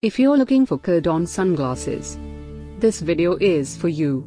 If you're looking for Cardon sunglasses, this video is for you.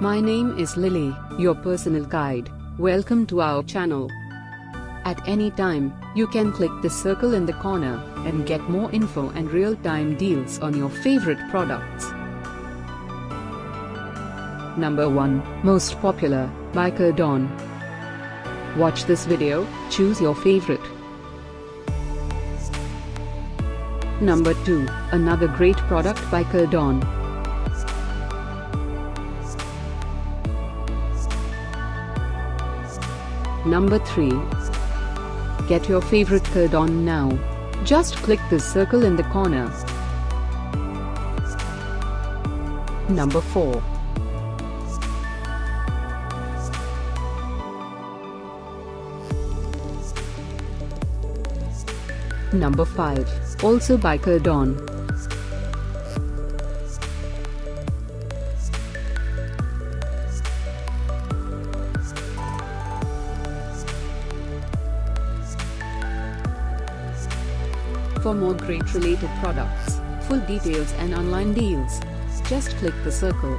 My name is Lily, your personal guide. Welcome to our channel. At any time, you can click the circle in the corner and get more info and real-time deals on your favorite products. Number 1, Most Popular, by Cardon. Watch this video, choose your favorite. Number 2, another great product by Cardon. Number 3. Get your favorite Cardon now. Just click the circle in the corner. Number 4. Number 5, also by Cardon. For more great related products, full details and online deals, just click the circle.